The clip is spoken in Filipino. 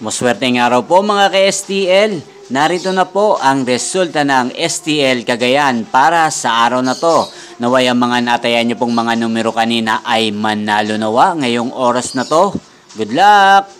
Maswerteng araw po mga ka-STL. Narito na po ang resulta ng STL Cagayan para sa araw na to. Naway ang mga natayan niyo pong mga numero kanina ay manalo nawa ngayong oras na to. Good luck!